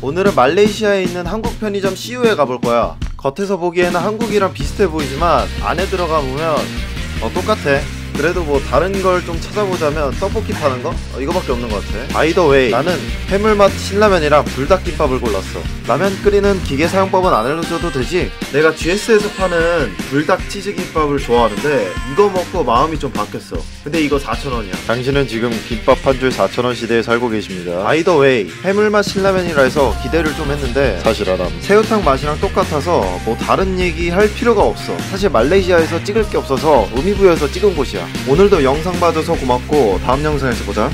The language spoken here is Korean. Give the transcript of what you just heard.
오늘은 말레이시아에 있는 한국 편의점 CU에 가볼 거야. 겉에서 보기에는 한국이랑 비슷해 보이지만 안에 들어가 보면 어, 똑같아. 그래도 뭐 다른 걸 좀 찾아보자면 떡볶이 파는 거? 어, 이거밖에 없는 것 같아. by the way 나는 해물맛 신라면이랑 불닭김밥을 골랐어. 라면 끓이는 기계 사용법은 안 알려줘도 되지? 내가 GS에서 파는 불닭 치즈김밥을 좋아하는데 이거 먹고 마음이 좀 바뀌었어. 근데 이거 4,000원이야. 당신은 지금 김밥 한 줄 4,000원 시대에 살고 계십니다. by the way 해물맛 신라면이라 해서 기대를 좀 했는데 사실 아람 새우탕 맛이랑 똑같아서 뭐 다른 얘기 할 필요가 없어. 사실 말레이시아에서 찍을 게 없어서 의미부여해서 찍은 곳이야. 오늘도 영상 봐줘서 고맙고 다음 영상에서 보자.